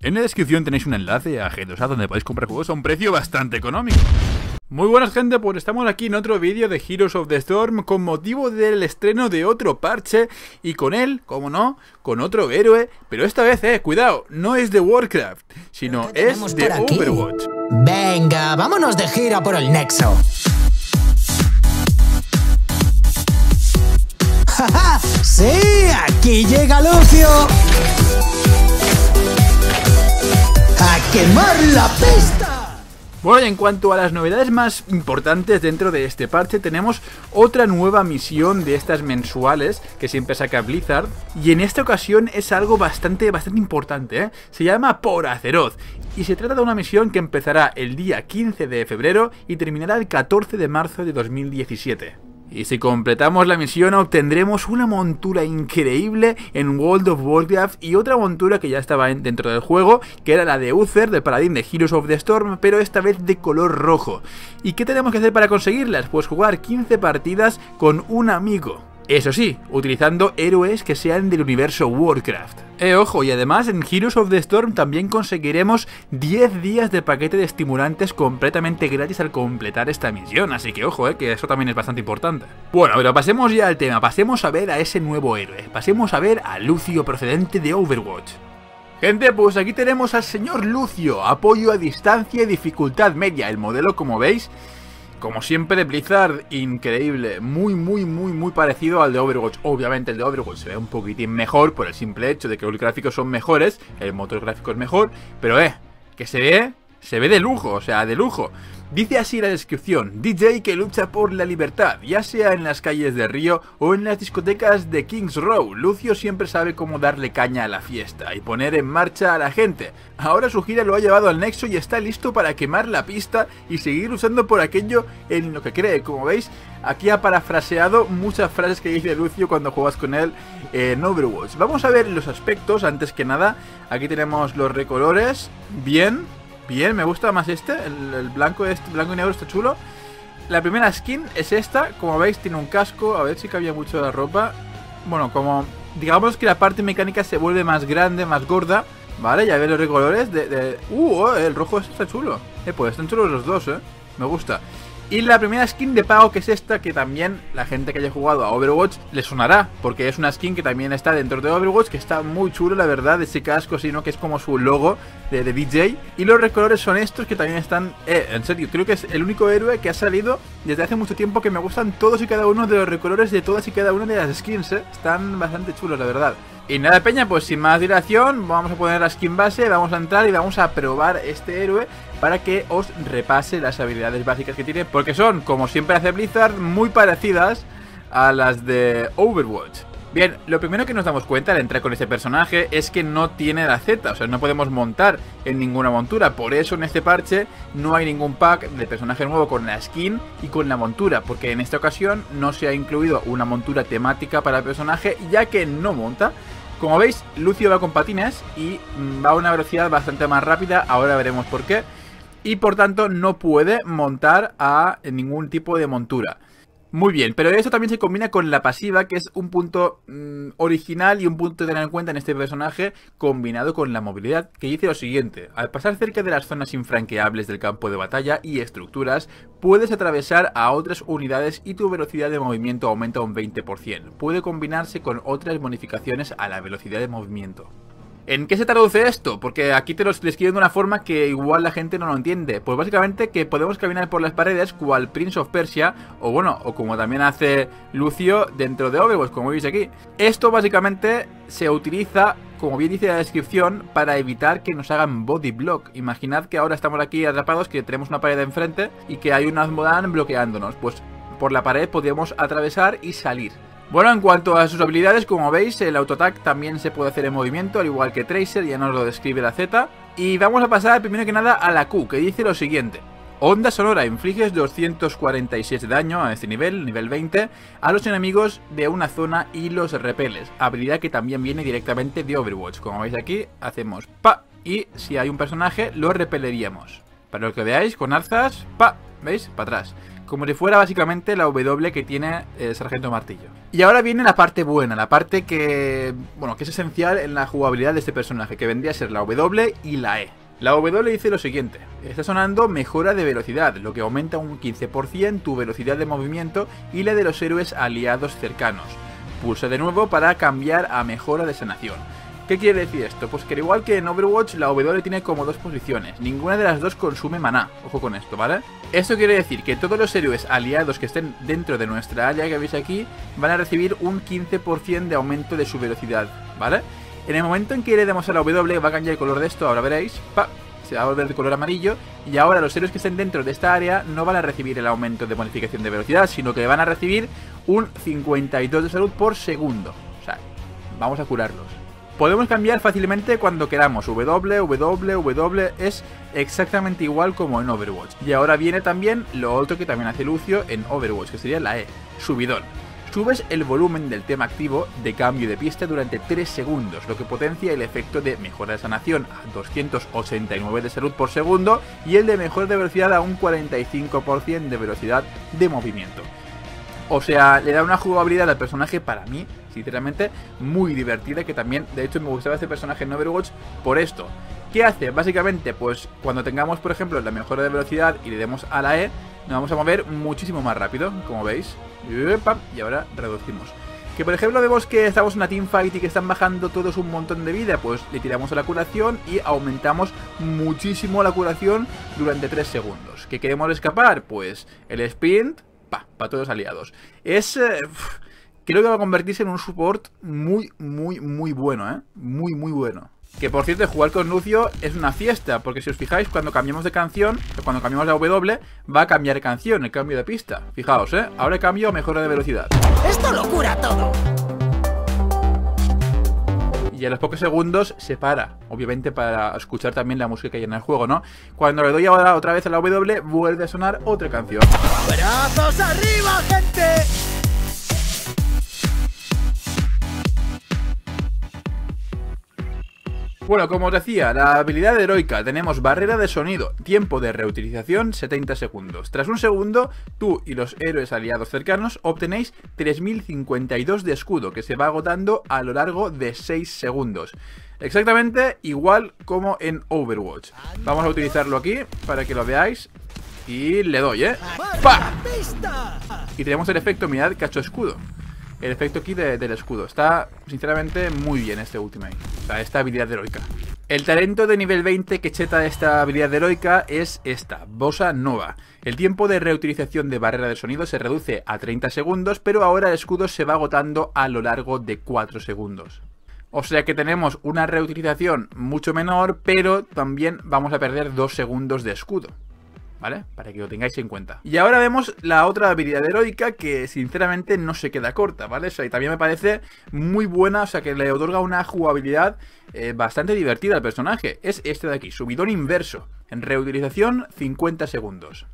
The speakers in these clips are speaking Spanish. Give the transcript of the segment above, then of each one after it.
En la descripción tenéis un enlace a G2A donde podéis comprar juegos a un precio bastante económico. Muy buenas gente, pues estamos aquí en otro vídeo de Heroes of the Storm con motivo del estreno de otro parche y con él, como no, con otro héroe, pero esta vez, eh, cuidado, no es de Warcraft, sino es de Overwatch. Venga, vámonos de gira por el Nexo. ¡Ja, sí ¡Aquí llega Lucio! ¡A quemar la pista! Bueno, y en cuanto a las novedades más importantes dentro de este parche, tenemos otra nueva misión de estas mensuales que siempre saca Blizzard. Y en esta ocasión es algo bastante, bastante importante, ¿eh? Se llama Por Azeroth. Y se trata de una misión que empezará el día 15 de febrero y terminará el 14 de marzo de 2017. Y si completamos la misión obtendremos una montura increíble en World of Warcraft y otra montura que ya estaba dentro del juego, que era la de Uther, del paladín de Heroes of the Storm, pero esta vez de color rojo. ¿Y qué tenemos que hacer para conseguirlas? Pues jugar 15 partidas con un amigo. Eso sí, utilizando héroes que sean del universo Warcraft. Eh, ojo, y además en Heroes of the Storm también conseguiremos 10 días de paquete de estimulantes completamente gratis al completar esta misión, así que ojo, eh, que eso también es bastante importante. Bueno, pero pasemos ya al tema, pasemos a ver a ese nuevo héroe, pasemos a ver a Lucio procedente de Overwatch. Gente, pues aquí tenemos al señor Lucio, apoyo a distancia y dificultad media, el modelo como veis como siempre de Blizzard, increíble, muy muy muy muy parecido al de Overwatch. Obviamente el de Overwatch se ve un poquitín mejor por el simple hecho de que los gráficos son mejores, el motor gráfico es mejor, pero eh, que se ve, se ve de lujo, o sea, de lujo. Dice así la descripción, DJ que lucha por la libertad, ya sea en las calles de Río o en las discotecas de Kings Row. Lucio siempre sabe cómo darle caña a la fiesta y poner en marcha a la gente. Ahora su gira lo ha llevado al Nexo y está listo para quemar la pista y seguir usando por aquello en lo que cree. Como veis, aquí ha parafraseado muchas frases que dice Lucio cuando juegas con él en Overwatch. Vamos a ver los aspectos antes que nada. Aquí tenemos los recolores, bien, Bien, me gusta más este. El, blanco, este, blanco y negro está chulo. La primera skin es esta. Como veis, tiene un casco. A ver si cabía mucho la ropa. Bueno, como... Digamos que la parte mecánica se vuelve más grande, más gorda. Vale, ya veis los colores de... de... Uh, oh, el rojo este está chulo. Eh, pues están chulos los dos, eh. Me gusta. Y la primera skin de pago que es esta, que también la gente que haya jugado a Overwatch le sonará, porque es una skin que también está dentro de Overwatch, que está muy chulo, la verdad, ese casco, sino que es como su logo de, DJ. Y los recolores son estos que también están, eh, en serio, creo que es el único héroe que ha salido desde hace mucho tiempo que me gustan todos y cada uno de los recolores de todas y cada una de las skins, eh. Están bastante chulos, la verdad. Y nada, peña, pues sin más dilación, vamos a poner la skin base, vamos a entrar y vamos a probar este héroe para que os repase las habilidades básicas que tiene, porque son, como siempre hace Blizzard, muy parecidas a las de Overwatch. Bien, lo primero que nos damos cuenta al entrar con este personaje es que no tiene la Z, o sea, no podemos montar en ninguna montura. Por eso en este parche no hay ningún pack de personaje nuevo con la skin y con la montura, porque en esta ocasión no se ha incluido una montura temática para el personaje, ya que no monta. Como veis, Lucio va con patines y mm, va a una velocidad bastante más rápida, ahora veremos por qué. Y por tanto no puede montar a ningún tipo de montura. Muy bien, pero eso también se combina con la pasiva, que es un punto mm, original y un punto de tener en cuenta en este personaje, combinado con la movilidad, que dice lo siguiente. Al pasar cerca de las zonas infranqueables del campo de batalla y estructuras, puedes atravesar a otras unidades y tu velocidad de movimiento aumenta un 20%. Puede combinarse con otras bonificaciones a la velocidad de movimiento. ¿En qué se traduce esto? Porque aquí te lo escribo de una forma que igual la gente no lo entiende. Pues básicamente que podemos caminar por las paredes cual Prince of Persia, o bueno, o como también hace Lucio dentro de Overwatch, como veis aquí. Esto básicamente se utiliza, como bien dice la descripción, para evitar que nos hagan body block. Imaginad que ahora estamos aquí atrapados, que tenemos una pared enfrente y que hay un Azmodan bloqueándonos. Pues por la pared podemos atravesar y salir. Bueno, en cuanto a sus habilidades, como veis, el autotac también se puede hacer en movimiento, al igual que Tracer, ya nos lo describe la Z. Y vamos a pasar primero que nada a la Q, que dice lo siguiente. Onda sonora, infliges 246 de daño a este nivel, nivel 20, a los enemigos de una zona y los repeles. Habilidad que también viene directamente de Overwatch. Como veis aquí, hacemos pa y si hay un personaje lo repeleríamos. Para lo que veáis, con arzas, pa, ¿veis? Para atrás. Como si fuera básicamente la W que tiene el Sargento Martillo. Y ahora viene la parte buena, la parte que, bueno, que es esencial en la jugabilidad de este personaje, que vendría a ser la W y la E. La W dice lo siguiente, está sonando mejora de velocidad, lo que aumenta un 15% tu velocidad de movimiento y la de los héroes aliados cercanos. Pulsa de nuevo para cambiar a mejora de sanación. ¿Qué quiere decir esto? Pues que al igual que en Overwatch, la W tiene como dos posiciones. Ninguna de las dos consume maná. Ojo con esto, ¿vale? Esto quiere decir que todos los héroes aliados que estén dentro de nuestra área que veis aquí van a recibir un 15% de aumento de su velocidad, ¿vale? En el momento en que le demos a la W va a cambiar el color de esto, ahora veréis. ¡Pa! Se va a volver de color amarillo. Y ahora los héroes que estén dentro de esta área no van a recibir el aumento de bonificación de velocidad, sino que van a recibir un 52 de salud por segundo. O sea, vamos a curarlos. Podemos cambiar fácilmente cuando queramos. W, W, W es exactamente igual como en Overwatch. Y ahora viene también lo otro que también hace Lucio en Overwatch, que sería la E, subidón. Subes el volumen del tema activo de cambio de pista durante 3 segundos, lo que potencia el efecto de mejora de sanación a 289 de salud por segundo y el de mejora de velocidad a un 45% de velocidad de movimiento. O sea, le da una jugabilidad al personaje para mí, sinceramente, muy divertida, que también, de hecho, me gustaba este personaje en Overwatch por esto. ¿Qué hace? Básicamente, pues cuando tengamos, por ejemplo, la mejora de velocidad y le demos a la E, nos vamos a mover muchísimo más rápido, como veis. Y ahora reducimos. Que por ejemplo vemos que estamos en una teamfight y que están bajando todos un montón de vida, pues le tiramos a la curación y aumentamos muchísimo la curación durante 3 segundos. ¿Que queremos escapar? Pues el sprint, pa, para todos aliados. Es... Eh, creo que va a convertirse en un support muy, muy, muy bueno, ¿eh? Muy, muy bueno. Que por cierto, jugar con Lucio es una fiesta, porque si os fijáis, cuando cambiamos de canción, cuando cambiamos la W, va a cambiar de canción, el cambio de pista. Fijaos, ¿eh? Ahora cambio mejora de velocidad. ¡Esto lo cura todo! A los pocos segundos se para, obviamente para escuchar también la música que hay en el juego, ¿no? Cuando le doy ahora otra vez a la W, vuelve a sonar otra canción. ¡Brazos arriba, gente! Bueno, como os decía, la habilidad heroica tenemos barrera de sonido, tiempo de reutilización 70 segundos. Tras un segundo, tú y los héroes aliados cercanos obtenéis 3052 de escudo que se va agotando a lo largo de 6 segundos. Exactamente igual como en Overwatch. Vamos a utilizarlo aquí para que lo veáis. Y le doy, ¿eh? ¡Pa! Y tenemos el efecto, mirad, cacho escudo el efecto aquí del escudo. Está, sinceramente, muy bien este Ultimate. O sea, esta habilidad heroica. El talento de nivel 20 que cheta esta habilidad heroica es esta, Bossa Nova. El tiempo de reutilización de barrera de sonido se reduce a 30 segundos, pero ahora el escudo se va agotando a lo largo de 4 segundos. O sea que tenemos una reutilización mucho menor, pero también vamos a perder 2 segundos de escudo. ¿Vale? Para que lo tengáis en cuenta. Y ahora vemos la otra habilidad heroica que sinceramente no se queda corta, ¿vale? O sea, y también me parece muy buena, o sea, que le otorga una jugabilidad eh, bastante divertida al personaje. Es este de aquí, subidón inverso, en reutilización 50 segundos.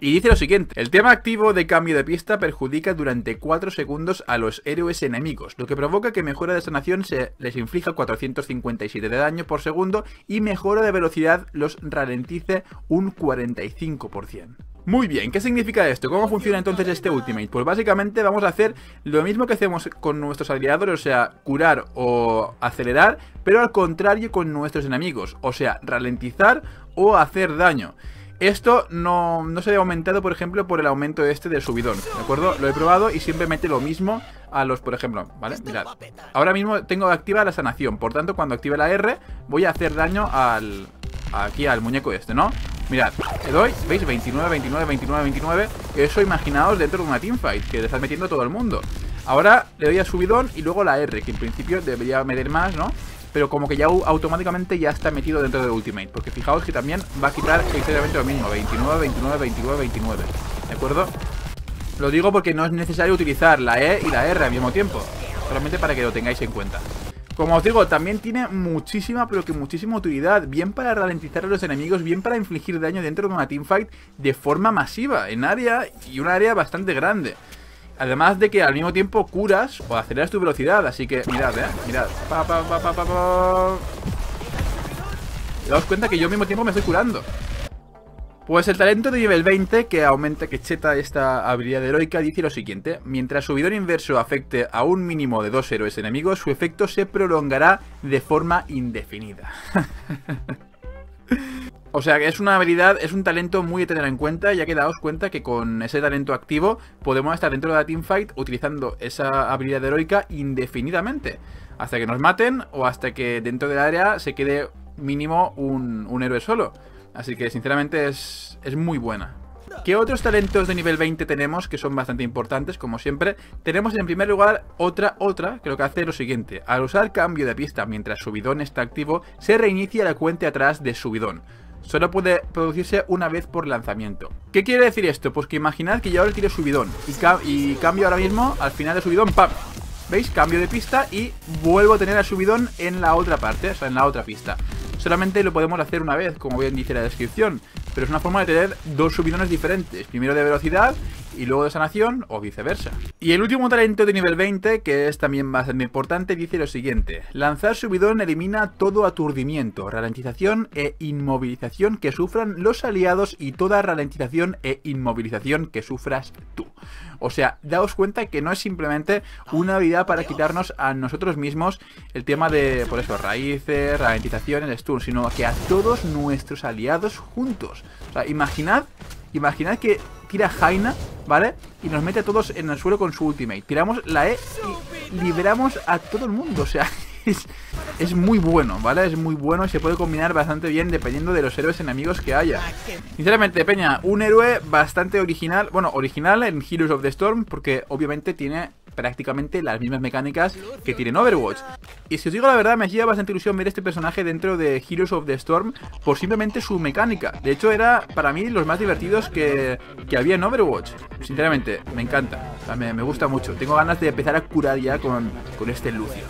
Y dice lo siguiente, el tema activo de cambio de pista perjudica durante 4 segundos a los héroes enemigos, lo que provoca que mejora de sanación se les inflija 457 de daño por segundo y mejora de velocidad los ralentice un 45%. Muy bien, ¿qué significa esto? ¿Cómo funciona entonces este Ultimate? Pues básicamente vamos a hacer lo mismo que hacemos con nuestros aliados, o sea, curar o acelerar, pero al contrario con nuestros enemigos, o sea, ralentizar o hacer daño. Esto no, se ha aumentado, por ejemplo, por el aumento este del subidón, ¿de acuerdo? Lo he probado y siempre mete lo mismo a los, por ejemplo, ¿vale? Mirad, ahora mismo tengo activa la sanación, por tanto, cuando active la R, voy a hacer daño al... Aquí al muñeco este, ¿no? Mirad, le doy, ¿veis? 29, 29, 29, 29 Eso imaginaos dentro de una teamfight Que le estás metiendo a todo el mundo Ahora le doy a subidón y luego la R Que en principio debería meter más, ¿no? Pero como que ya automáticamente ya está metido dentro de Ultimate. Porque fijaos que también va a quitar exactamente lo mismo, 29, 29, 29, 29. ¿De acuerdo? Lo digo porque no es necesario utilizar la E y la R al mismo tiempo. Solamente para que lo tengáis en cuenta. Como os digo, también tiene muchísima, pero que muchísima utilidad. Bien para ralentizar a los enemigos, bien para infligir daño dentro de una teamfight de forma masiva, en área y un área bastante grande. Además de que al mismo tiempo curas o aceleras tu velocidad. Así que mirad, eh. Mirad. Pa, pa, pa, pa, pa, Daos cuenta que yo al mismo tiempo me estoy curando. Pues el talento de nivel 20 que aumenta, que cheta esta habilidad heroica, dice lo siguiente. Mientras su bidón inverso afecte a un mínimo de dos héroes enemigos, su efecto se prolongará de forma indefinida. O sea que es una habilidad, es un talento muy de tener en cuenta, ya que daos cuenta que con ese talento activo podemos estar dentro de la teamfight utilizando esa habilidad heroica indefinidamente. Hasta que nos maten o hasta que dentro del área se quede mínimo un, un héroe solo. Así que sinceramente es, es muy buena. ¿Qué otros talentos de nivel 20 tenemos que son bastante importantes, como siempre? Tenemos en primer lugar otra, otra, que lo que hace lo siguiente. Al usar cambio de pista mientras su bidón está activo, se reinicia la cuenta atrás de su bidón. Solo puede producirse una vez por lanzamiento. ¿Qué quiere decir esto? Pues que imaginad que yo ahora tiro subidón y, y cambio ahora mismo, al final de subidón, ¡pam! ¿Veis? Cambio de pista y vuelvo a tener el subidón en la otra parte, o sea, en la otra pista. Solamente lo podemos hacer una vez, como bien dice la descripción, pero es una forma de tener dos subidones diferentes. Primero de velocidad y luego de sanación o viceversa. Y el último talento de nivel 20, que es también bastante importante, dice lo siguiente. Lanzar subidón elimina todo aturdimiento, ralentización e inmovilización que sufran los aliados y toda ralentización e inmovilización que sufras tú. O sea, daos cuenta que no es simplemente una habilidad para quitarnos a nosotros mismos el tema de, por eso, raíces, ralentización, el stun, sino que a todos nuestros aliados juntos. O sea, imaginad, imaginad que tira Jaina, ¿vale? Y nos mete a todos en el suelo con su ultimate. Tiramos la E y liberamos a todo el mundo. O sea, es, es, muy bueno, ¿vale? Es muy bueno y se puede combinar bastante bien dependiendo de los héroes enemigos que haya. Sinceramente, Peña, un héroe bastante original. Bueno, original en Heroes of the Storm porque obviamente tiene prácticamente las mismas mecánicas que tiene Overwatch. Y si os digo la verdad, me hacía bastante ilusión ver este personaje dentro de Heroes of the Storm por simplemente su mecánica. De hecho, era para mí los más divertidos que, que había en Overwatch. Sinceramente, me encanta. O sea, me, me, gusta mucho. Tengo ganas de empezar a curar ya con, con este Lucio.